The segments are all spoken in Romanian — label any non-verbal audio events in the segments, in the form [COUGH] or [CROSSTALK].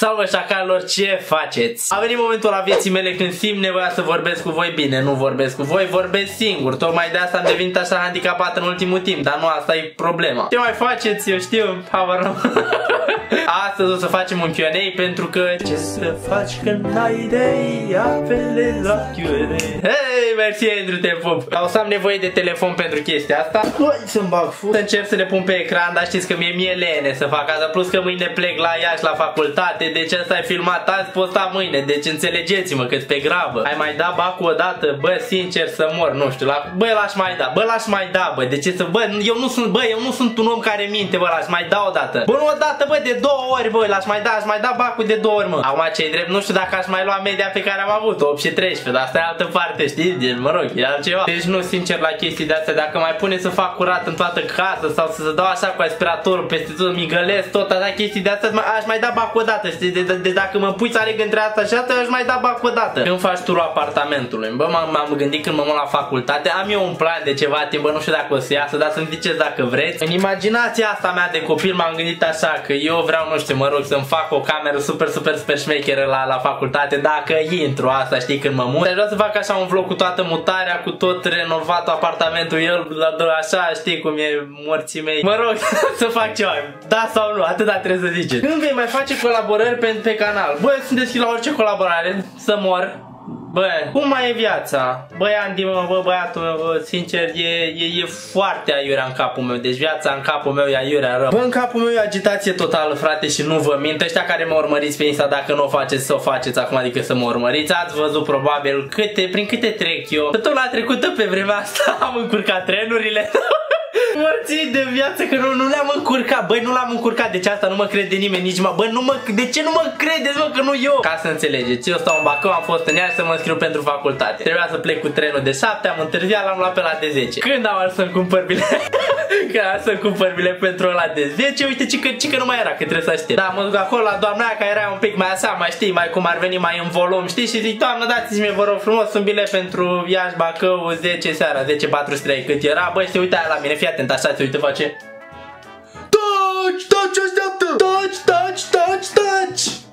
Salvă șacalor, ce faceți? A venit momentul la vieții mele când simt nevoia să vorbesc cu voi bine, nu vorbesc cu voi, vorbesc singur. Tocmai de asta am devenit așa handicapat în ultimul timp, dar nu asta e problema. Ce mai faceți? Eu știu, habar [LAUGHS] Astăzi o să facem un Q&A pentru că Ce să faci când n-ai idei? Apele la Q&A Hei, mersi Andrew, te pup. O să am nevoie de telefon pentru chestia asta. Hai să-mi bag fut Să încerc să le pun pe ecran, dar știți că mi-e mie lene să fac asta. Plus că mâine plec la Iași la facultate Deci asta e filmat azi, posta mâine. Deci înțelegeți-mă că pe grabă. Ai mai dat bacul odată? Bă, sincer să mor, nu știu la... Bă, l-aș mai da, bă, l-aș mai da, bă. De ce să... Bă, eu nu sunt, bă, eu nu sunt un om care minte, bă, l-aș mai da odată. Bă, nu odată, bă, de două ori, bă, l-aș mai da, aș mai da bacul de două ori, mă Acum ce drept, nu știu dacă aș mai lua media pe care am avut 8 și 13, dar asta e altă parte, știți? Deci, mă rog, e altceva Deci nu, sincer, la chestii de astea Dacă mai pune să fac curat în toată casa Sau să se dau așa cu aspiratorul peste tot, migălesc tot, așa chestii de astea Aș mai da bacul odată, știți? De, de, de, dacă mă pui să aleg între asta și asta, aș mai da bacul odată Când faci turul apartamentului, bă, m-am gândit când mă mă la facultate Am eu un plan de ceva timp, bă, nu știu dacă o să iasă Dar să-mi ziceți dacă vreți În imaginația asta mea de copil m-am gândit așa Că eu vreau, nu știu, mă rog, să-mi fac o cameră super, super, super șmecheră la, la facultate. Dacă intru asta, știi, când mă mut. Deci vreau să fac așa un vlog cu toată mutarea Cu tot renovat apartamentul El, la, așa, știi cum e morții mei. Mă rog, [LAUGHS] să fac ceva. Da sau nu, atâta trebuie să ziceți. Când vei mai face colaborări pe, pe canal? Bă, sunt deschis la orice colaborare Să mor Bă, cum mai e viața? Băi, Andy, mă, bă, băiatul meu, bă, sincer, e, e, e foarte aiurea în capul meu. Deci viața în capul meu e aiurea rău. Bă, în capul meu e agitație totală, frate, și nu vă mint. Ăștia care mă urmăriți pe Insta, dacă nu o faceți, să o faceți acum, adică să mă urmăriți. Ați văzut probabil câte, prin câte trec eu. Tot la trecută pe vremea asta am încurcat trenurile. [LAUGHS] morții de viață că nu, nu le-am încurcat. Băi, nu l-am încurcat, deci asta nu mă crede nimeni nici mă. Băi, nu mă, de ce nu mă credeți, mă, că nu eu? Ca să înțelegeți, eu stau în Bacău, am fost în Iași să mă înscriu pentru facultate. Trebuia să plec cu trenul de 7, am întârziat, l-am luat pe la de 10. Când am ars să-mi cumpăr bilet? [LAUGHS] Când am să cumpăr bilet pentru ăla de 10, uite, ci că, ci că nu mai era, că trebuie să aștept. Da, mă duc acolo la doamna aia care era un pic mai așa, mai știi, mai cum ar veni mai în volum, știi? Și zic, doamnă, dați-mi, vă rog frumos, un bilet pentru Iași, Bacău, 10 seara, 10.43, cât era. Băi, se uita la mine, fii atent, așa se uită, face Taci, taci, așteaptă! Taci, taci, taci, taci!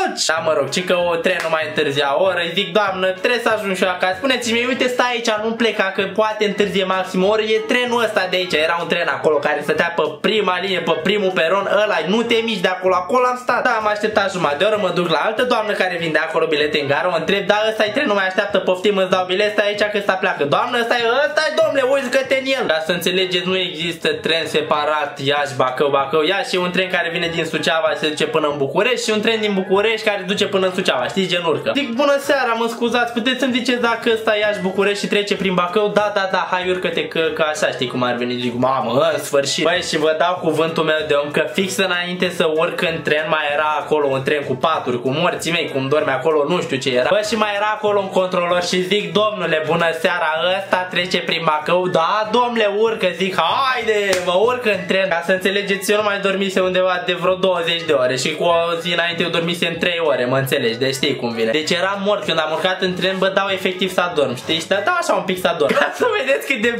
Taci! Da, mă rog, ci că o trenul mai întârzia o oră, zic, doamnă, trebuie să ajung și eu acasă. Spuneți-mi, uite, stai aici, nu pleca, că poate întârzie maxim o oră, e trenul ăsta de aici. Era un tren acolo care stătea pe prima linie, pe primul peron, ăla, nu te miști de acolo, acolo am stat. Da, am așteptat jumătate de oră, mă duc la altă doamnă care vinde acolo bilete în gară, mă întreb, da, ăsta e trenul, mai așteaptă, poftim, îți dau bilet, stai aici că ăsta pleacă. Doamnă, ăsta e, ăsta e, domnule, uiți că te în el. Ca să înțelegeți, nu există tren separat Iași, Bacău, Bacău, Iași, e un tren care vine din Suceava și se duce până în București și un tren din București care duce până în Suceava, știți, gen urcă. Zic, bună seara, mă scuzați, puteți să-mi ziceți dacă ăsta Iași, București și trece prin Bacău? Da, da, da, hai urcă-te că, că așa, știi cum ar veni. Zic, mamă, în sfârșit. Băi, și vă dau cuvântul meu de om că fix înainte să urc în tren mai era acolo un tren cu paturi, cu morții mei, cum dorme acolo, nu știu ce era. Bă, și mai era acolo un controlor și zic, domnule, bună seara, ăsta trece prin Bacău? Da, domnule, urcă, zic, haide, mă urc în tren. Ca să înțelegeți, eu nu mai dormise undeva de vreo 20 de ore și cu o zi înainte eu dormise în 3 ore, mă înțelegi, deci știi cum vine. Deci eram mort când am urcat în tren, bă, dau efectiv să adorm, știi? Și dau așa un pic să adorm. Ca să vedeți cât de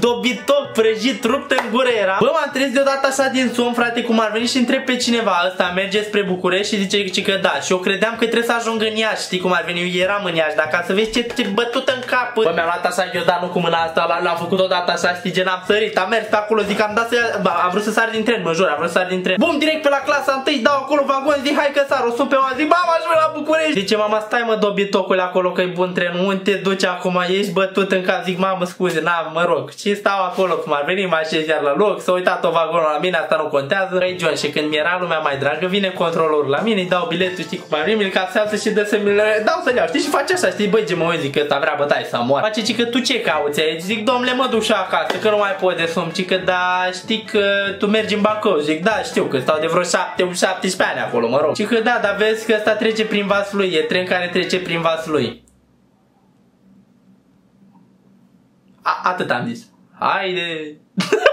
dobitoc, prăjit, rupt în gură era. Bă, m-am trezit deodată așa din somn, frate, cum ar veni și întreb pe cineva ăsta, merge spre București și zice că da. Și eu credeam că trebuie să ajung în Iași, știi cum ar veni, eu eram în Iași, dar ca să vezi ce, ce bătut în cap. Bă, mi-am luat așa nu cu mâna asta, l-am făcut odată așa, știi, gen am sărit, am mers pe acolo, zic, am dat să, bă, am vrut să sar din tren, mă jur, am vrut să sar din tren. Bum, direct pe la clasa întâi, dau acolo vagon, zic, hai că sar, o sun pe mama, zic, mama, ajung la București. Zice, mama, stai mă, dobitocule acolo că e bun tren, unde te duci acum, ești bătut în cap, zic, mamă, scuze, na, mă rog. Și stau acolo cum ar veni, mă așez iar la loc, s-a uitat o vagonul la mine, asta nu contează. Region și când mi-era lumea mai dragă, vine controlorul la mine, îi dau biletul, știi cum ar veni, mi-l capsează și dă să mi dau să-l iau, știi, și face așa, știi, băi, ce mă zic că ăsta vrea bătaie să mor. Face ci că tu ce cauți aici? Zic, domnule, mă duc și acasă, că nu mai pot de somn, ci că da, știi că tu mergi în Bacău. Zic, da, știu că stau de vreo 7, 17 ani acolo, mă rog. Și că da, dar vezi că ăsta trece prin vasul lui, e tren care trece prin vasul lui. A atât am zis. Haide! [LAUGHS]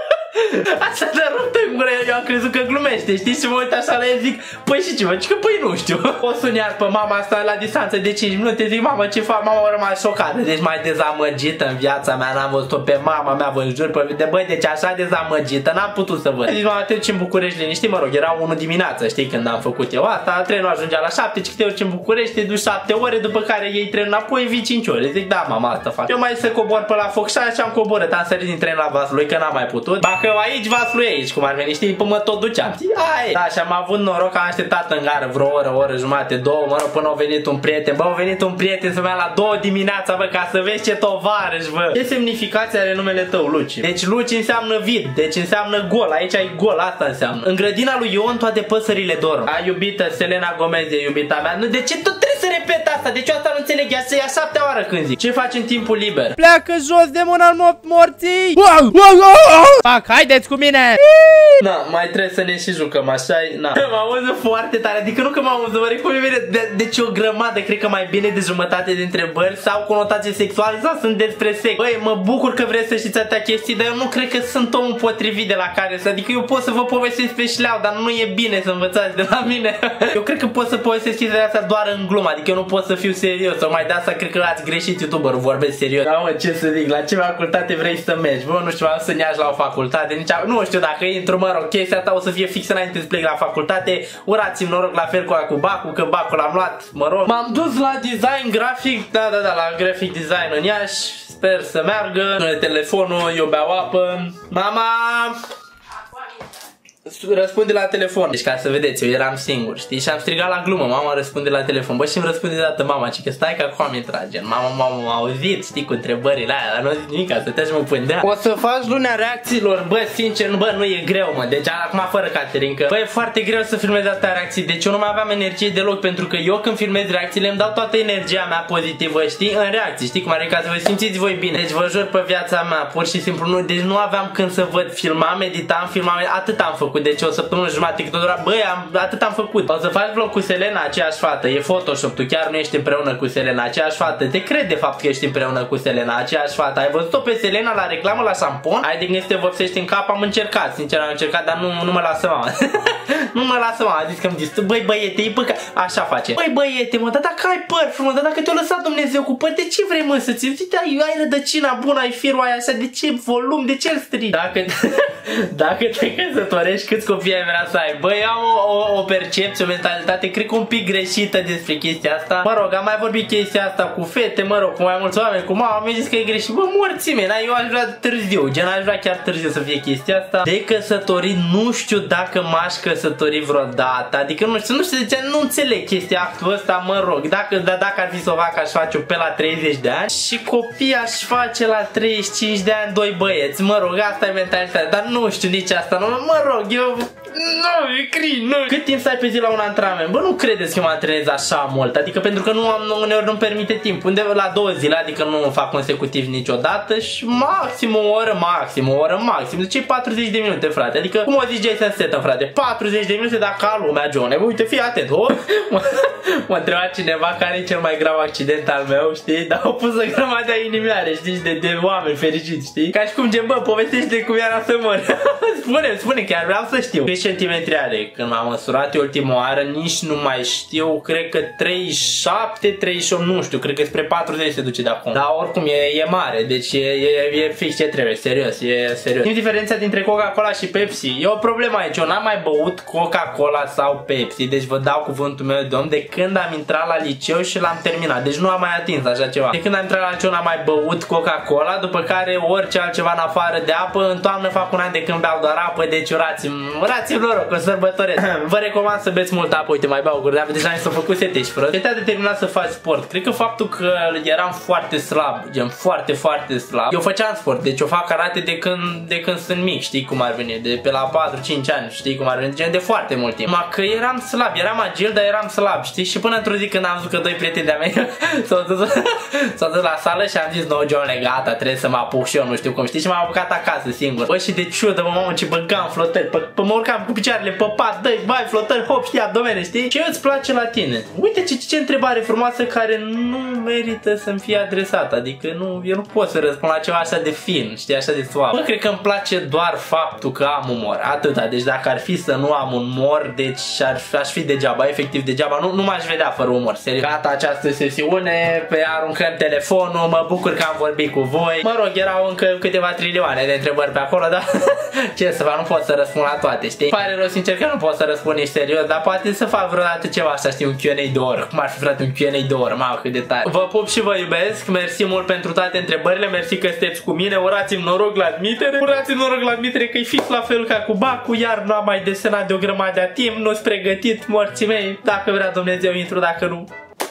Asta de ruptă în gură, eu am crezut că glumește, știți? Și mă uit așa la el zic, păi și ce mă? Zic că păi nu știu. [LAUGHS] O sun iar pe mama asta la distanță de 5 minute, zic, mamă, ce fac? Mama a rămas șocată, deci mai dezamăgită în viața mea, n-am văzut-o pe mama mea, vă jur, pe de băi, deci așa dezamăgită, n-am putut să văd. Zic, mama, te duci în București liniștit, mă rog, era 1 dimineața, știi, când am făcut eu asta, trenul ajungea la 7, ci te duci în București, te duci 7 ore, după care iei trenul înapoi, vii 5 ore. Zic, da, mama, asta fac. Eu mai să cobor pe la foc și așa am coborât, am sărit din tren la Vaslui, că n-am mai putut. Dacă aici, Vaslui aici, cum ar veni, știi, pe mă tot duceam. Ai. Da, și am avut noroc că am așteptat în gară vreo oră, o oră jumate, două, mă rog, până a venit un prieten. Bă, a venit un prieten să mea la două dimineața, bă, ca să vezi ce tovarăș, bă. Ce semnificație are numele tău, Luci? Deci Luci înseamnă vid, deci înseamnă gol, aici ai gol, asta înseamnă. În grădina lui Ion toate păsările dorm. Ai iubită, Selena Gomez e iubita mea. Nu, de ce tot trebuie să repet asta? Deci eu asta nu înțeleg, ea să ia șaptea oară când zic. Ce faci în timpul liber? Pleacă jos, demon al morții! Fac, haideți cu mine! Na, mai trebuie să ne și jucăm, așa Na. Mă auză foarte tare, adică nu că mă auză, mă cum bine, de, deci o grămadă, cred că mai bine de jumătate de întrebări sau conotație sexuale sau sunt despre sex. Băi, mă bucur că vreți să știți atâtea chestii, dar eu nu cred că sunt omul potrivit de la care să, adică eu pot să vă povestesc pe șleau, dar nu e bine să învățați de la mine. [LAUGHS] Eu cred că pot să povestesc chestiile astea doar în glumă, adică eu nu pot să fiu serios, sau mai de asta cred că ați greșit youtuber vorbesc serios. Da, mă, ce să zic, la ce facultate vrei să mergi? Bă, nu știu, am să neași la o facultate, nici nu știu dacă intru, mă rog, chestia ta o să fie fix înainte să plec la facultate. Urați-mi noroc la fel cu, cu Bacu, că Bacu l-am luat, mă rog. M-am dus la design grafic, da, da, da, la graphic design în Iași. Sper să meargă. Telefonul, eu beau apă. Mama! Răspunde la telefon. Deci ca să vedeți, eu eram singur, știi? Și am strigat la glumă, mama răspunde la telefon. Bă, și îmi răspunde dată mama, ci că stai că acum mi trage. Mama m-a auzit, știi, cu întrebările aia, dar nu zic nimic, să te mă pândea. O să faci lunea reacțiilor, bă, sincer, bă, nu e greu, mă. Deci acum fără Caterinca. Bă, e foarte greu să filmez astea reacții, deci eu nu mai aveam energie deloc, pentru că eu când filmez reacțiile îmi dau toată energia mea pozitivă, știi, în reacții, știi cum are ca să vă simțiți voi bine. Deci vă jur pe viața mea, pur și simplu, nu, deci nu aveam când să văd, filmam, meditam, filmam, atât am făcut, deci o săptămână jumătate cât dura, băi, am, atât am făcut. O să faci vlog cu Selena, aceeași fată, e Photoshop, tu chiar nu ești împreună cu Selena, aceeași fată, te cred de fapt că ești împreună cu Selena, aceeași fată. Ai văzut-o pe Selena la reclamă la șampon? Ai de gândit să te vopsești în cap, am încercat, sincer am încercat, dar nu, nu mă lasă mama. [LAUGHS] nu mă lasă mama, a zis că mi zis, băi băiete, e păcat. Așa face. Băi băiete, mă, dar dacă ai păr frumos, dar dacă te-a lăsat Dumnezeu cu păr, de ce vrei mă să ți ai, ai rădăcina bună, ai firul aia așa, de ce volum, de ce îl strig? Dacă, [LAUGHS] dacă te căsătorești, câți copii ai vrea să ai? Băi, am o, o, o percepție, o mentalitate, cred că un pic greșită despre chestia asta. Mă rog, am mai vorbit chestia asta cu fete, mă rog, cu mai mulți oameni, cu mama, mi-a zis că e greșit. Bă, morțime, dar eu aș vrea târziu, gen aș vrea chiar târziu să fie chestia asta. De căsătorit, nu știu dacă m-aș căsători vreodată. Adică nu știu, nu știu de ce, nu înțeleg chestia actul ăsta, mă rog. Dacă, da, dacă ar fi să o fac, aș face-o pe la 30 de ani. Și copii aș face la 35 de ani, doi băieți. Mă rog, asta e mentalitatea, dar nu știu nici asta. Nu, mă rog, eu nu, e crin, nu. Cât timp stai pe zi la un antrenament? Bă, nu credeți că mă antrenez așa mult. Adică pentru că nu am, uneori nu-mi permite timp. Undeva la două zile, adică nu fac consecutiv niciodată și maxim o oră, maxim o oră, maxim. Deci e 40 de minute, frate. Adică, cum o zice Jason Statham, frate, 40 de minute dacă ca lumea, John. Uite, fii atent, oh? [LAUGHS] mă întreba cineva care e cel mai grav accident al meu, știi? Dar au pus o grămadă inimioare, știi? De, de oameni fericiți, știi? Ca și cum gen, bă, povestește cum era să mor. [LAUGHS] spune, spune, chiar vreau să știu. Câți centimetri are? Când m-am măsurat eu ultima oară, nici nu mai știu, cred că 37, 38, nu știu, cred că spre 40 se duce de acum. Dar oricum e, e mare, deci e, e, e fix ce trebuie, serios, e serios. Știm diferența dintre Coca-Cola și Pepsi? E o problemă aici, eu n-am mai băut Coca-Cola sau Pepsi, deci vă dau cuvântul meu de om de când am intrat la liceu și l-am terminat, deci nu am mai atins așa ceva. De când am intrat la liceu n-am mai băut Coca-Cola, după care orice altceva în afară de apă, în toamnă fac un an de când beau doar apă, deci urați-mi, urați-mi noroc, o sărbătoresc. [CLEARS THROAT] Vă recomand să beți mult apă, uite mai beau gură, dar deja mi s-a făcut sete și prost. Ce te-a determinat să faci sport? Cred că faptul că eram foarte slab, gen foarte, foarte slab. Eu făceam sport, deci eu fac karate de când, de când sunt mic, știi cum ar veni, de pe la 4-5 ani, știi cum ar veni, gen de foarte mult timp. Ma că eram slab, eram agil, dar eram slab, știi? Și până într-o zi când am văzut că doi prieteni de-a mei [LAUGHS] s-au dus, [LAUGHS] s-au dus la sală și am zis, no, John, gata, trebuie să mă apuc și eu, nu știu cum, știi? Și m-am apucat acasă singur. Bă, și de ciudă, mă, mamă, ce băgam flotări, pe, pe mă urcam cu picioarele pe pat, dă bai, flotări, hop, știi, abdomene, știi? Ce îți place la tine? Uite ce, ce întrebare frumoasă care nu merită să-mi fie adresat. Adică nu, eu nu pot să răspund la ceva așa de fin, știi, așa de suave. Bă, cred că îmi place doar faptul că am umor. Atâta. Deci dacă ar fi să nu am un umor, deci ar, aș fi degeaba, efectiv degeaba. Nu, nu m-aș vedea fără umor. Serios. Gata această sesiune, pe aruncăm telefonul, mă bucur că am vorbit cu voi. Mă rog, erau încă câteva trilioane de întrebări pe acolo, dar [LAUGHS] ce să fac, nu pot să răspund la toate, știi? Pare rău sincer că nu pot să răspund nici serios, dar poate să fac vreodată ceva așa, știi, un Q&A de oră. Cum ar fi frate un Q&A de oră, mamă cât de tare. Vă pup și vă iubesc, mersi mult pentru toate întrebările, mersi că sunteți cu mine, urați-mi noroc la admitere, urați-mi noroc la admitere că e fix la fel ca cu Bacu, iar nu am mai desenat de o grămadă de timp, nu-s pregătit, morții mei, dacă vrea Dumnezeu intru, dacă nu,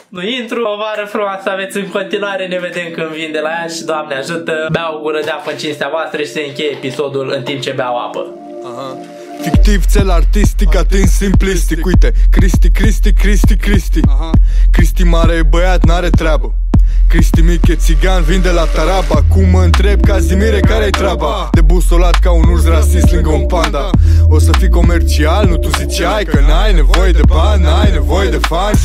nu intru. O vară frumoasă aveți în continuare, ne vedem când vin de la ea și Doamne ajută, beau o gură de apă în cinstea voastră și se încheie episodul în timp ce beau apă. Aha. Fictiv, cel artistic, atins simplistic. Uite, Cristi, Cristi, Cristi, Cristi. Cristi mare e băiat, n-are treabă. Cristi mic e țigan, vinde la Taraba. Cum mă întreb, Cazimire, care-i treaba? De busolat ca un urs rasist lângă un panda. O să fii comercial, nu tu ziceai Că n-ai nevoie de bani, n-ai nevoie de fani